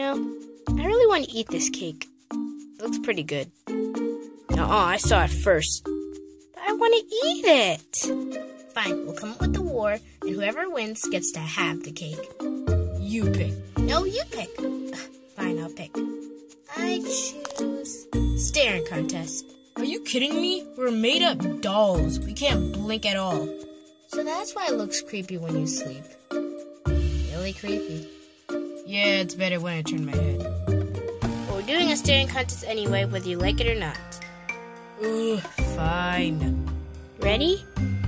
know, I really want to eat this cake. It looks pretty good. Uh I saw it first. I want to eat it. Fine, we'll come up with the war, and whoever wins gets to have the cake. You pick. No, you pick. Fine, I'll pick. I choose staring contest. Are you kidding me? We're made up dolls. We can't blink at all. So that's why it looks creepy when you sleep. Really creepy. Yeah, it's better when I turn my head. Well, we're doing a staring contest anyway, whether you like it or not. Ooh, fine. Ready,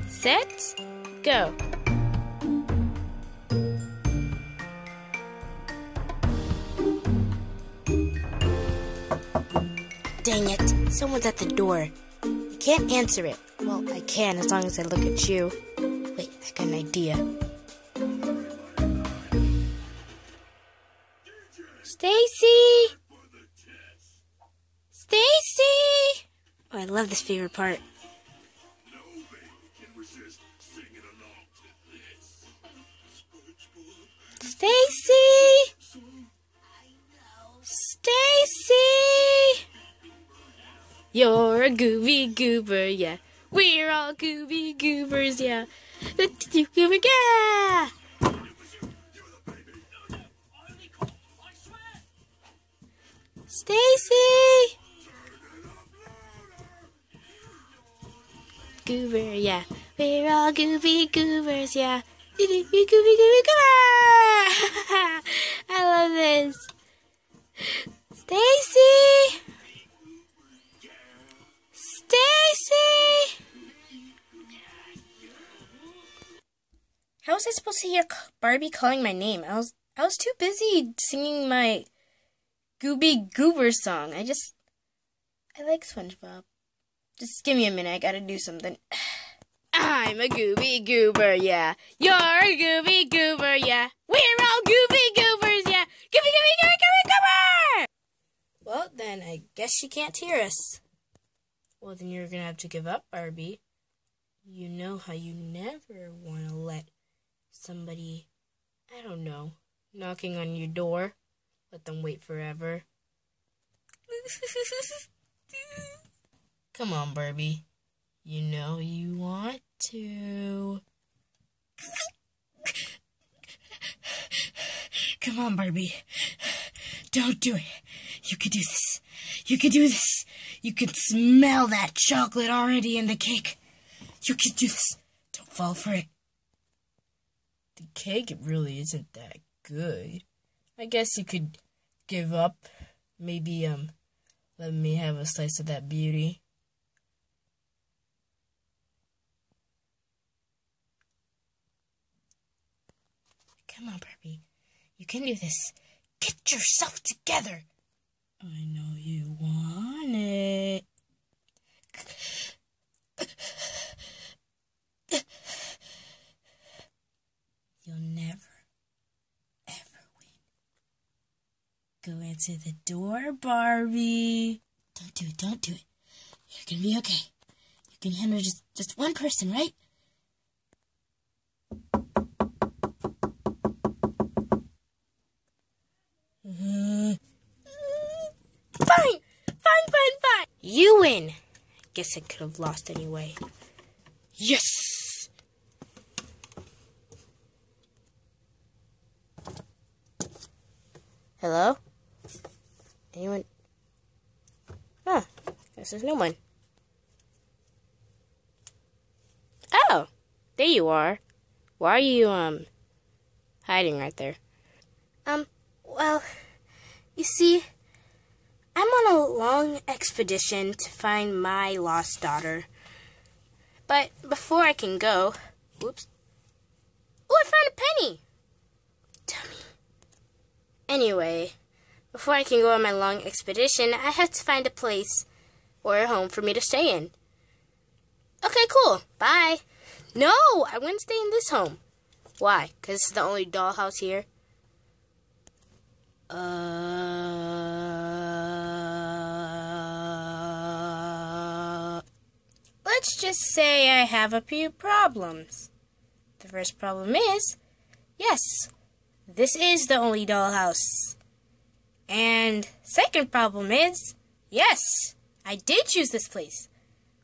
set, go. Dang it, someone's at the door. I can't answer it. Well, I can as long as I look at you. Wait, I got an idea. Stacy! Stacy! Oh, I love this favorite part. Stacy! Stacy! You're a gooby goober, yeah. We're all gooby goobers, yeah. The t- goober, yeah! Stacy! Goober, yeah. We're all gooby goobers, yeah. Gooby gooby gooby goober! I love this. Stacy! Stacy! How was I supposed to hear Barbie calling my name? I was I was too busy singing my Gooby Goober song. I just I like SpongeBob. Just give me a minute. I gotta do something. I'm a Gooby Goober, yeah. You're a Gooby Goober, yeah. We're all Gooby Goobers, yeah. Gooby Gooby Gooby Gooby Goober! Well, then I guess she can't hear us. Well, then you're gonna have to give up, Barbie. You know how you never want to let somebody, I don't know, knocking on your door, let them wait forever. Come on, Barbie. You know you want to. Come on, Barbie. Don't do it. You could do this. You could do this. You can smell that chocolate already in the cake. You can do this. Don't fall for it. The cake really isn't that good. I guess you could give up. Maybe, um, let me have a slice of that beauty. Come on, Barbie. You can do this. Get yourself together. I know you want it. You'll never, ever answer the door, Barbie. Don't do it. Don't do it. You're gonna be okay. You can handle just just one person, right? Uh, fine, fine, fine, fine. You win. Guess I could have lost anyway. Yes. Hello? There's no one. Oh, there you are. Why are you, um, hiding right there? Um, well, you see, I'm on a long expedition to find my lost daughter. But before I can go, whoops. Oh, I found a penny. Dummy. Anyway, before I can go on my long expedition, I have to find a place or a home for me to stay in. Okay, cool. Bye. No, I wouldn't stay in this home. Why? Because it's the only dollhouse here. Uh, let's just say I have a few problems. The first problem is, yes, this is the only dollhouse. And second problem is, yes, I did choose this place.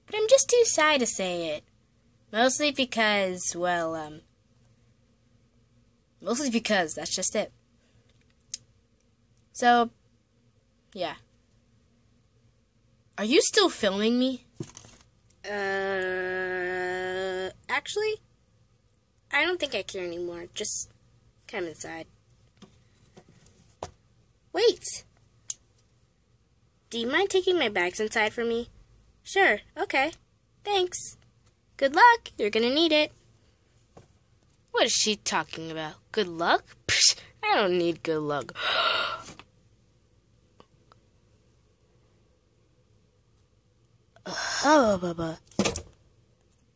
But I'm just too shy to say it. Mostly because, well, um, mostly because that's just it. So, yeah. Are you still filming me? Uh, actually, I don't think I care anymore. Just come inside. Wait. Do you mind taking my bags inside for me? Sure, okay. Thanks. Good luck. You're gonna need it. What is she talking about? Good luck? Psh, I don't need good luck. oh.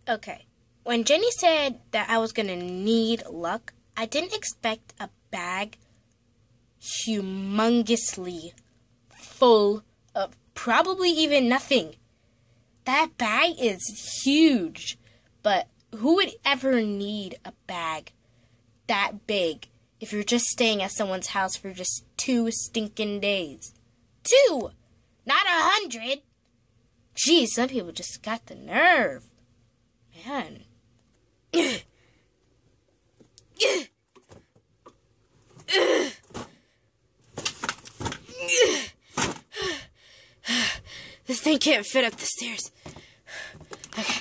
Okay. When Jenny said that I was gonna need luck, I didn't expect a bag humongously full of probably even nothing. That bag is huge, but who would ever need a bag that big if you're just staying at someone's house for just two stinking days? Two! Not a hundred! Geez, some people just got the nerve. Man. This thing can't fit up the stairs. Okay.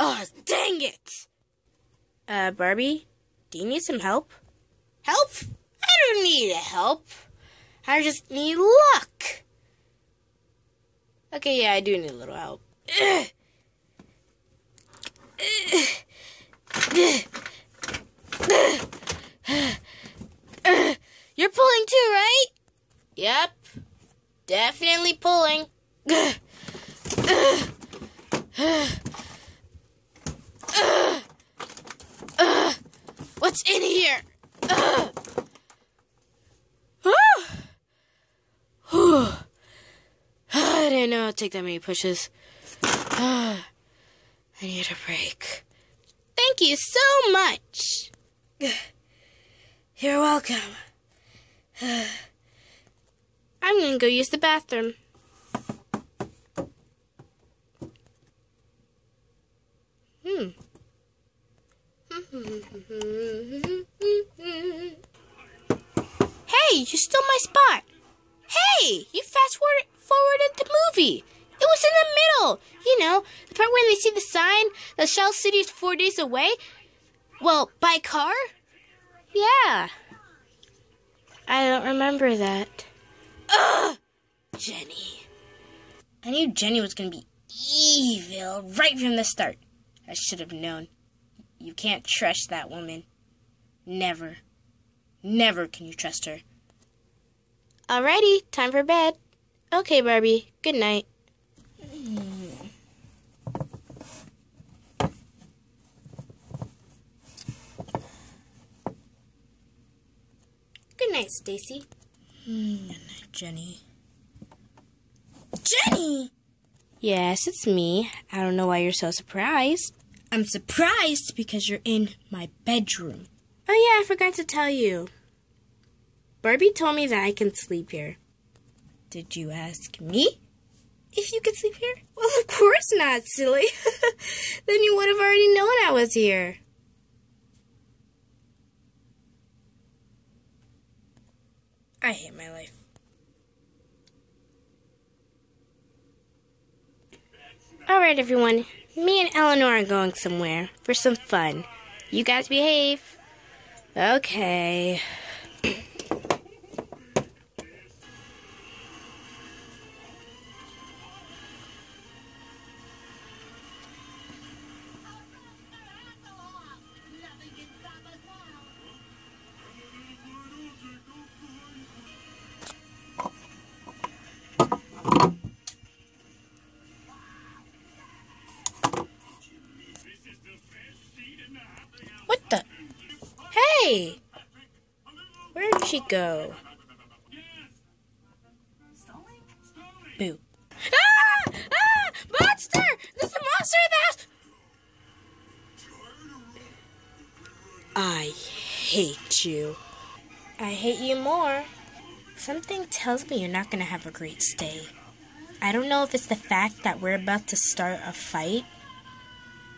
Oh, dang it! Uh, Barbie, do you need some help? Help? I don't need help. I just need luck. Okay, yeah, I do need a little help. You're pulling too, right? Yep. Definitely pulling. What's in here? I didn't know it'd take that many pushes. I need a break. Thank you so much. You're welcome. I'm gonna go use the bathroom. Hmm. Hey, you stole my spot. Hey, you fast forwarded the movie. Was in the middle. You know, the part where they see the sign, that Shell City is four days away. Well, by car? Yeah. I don't remember that. Ugh! Jenny. I knew Jenny was going to be evil right from the start. I should have known. You can't trust that woman. Never. Never can you trust her. Alrighty, time for bed. Okay, Barbie. Good night. Good night, Stacy. Hmm, Good night, Jenny. Jenny! Yes, it's me. I don't know why you're so surprised. I'm surprised because you're in my bedroom. Oh, yeah, I forgot to tell you. Barbie told me that I can sleep here. Did you ask me if you could sleep here? Well, of course not, silly. then you would have already known I was here. I hate my life. Alright, everyone. Me and Eleanor are going somewhere for some fun. You guys behave. Okay. Where did she go? Boo. Ah! Ah! monster! There's a monster in the house! I hate you. I hate you more. Something tells me you're not gonna have a great stay. I don't know if it's the fact that we're about to start a fight,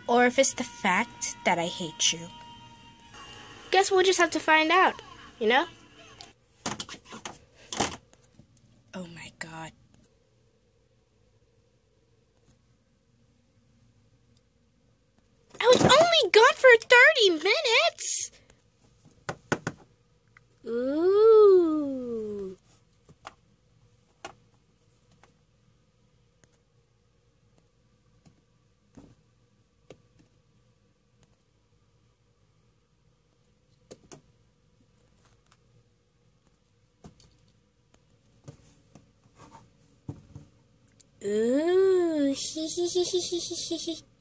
or if it's the fact that I hate you. Guess we'll just have to find out, you know? Oh my god. I was only gone for 30 minutes! Ooh. Ooh, hee hee hee hee hee hee hee.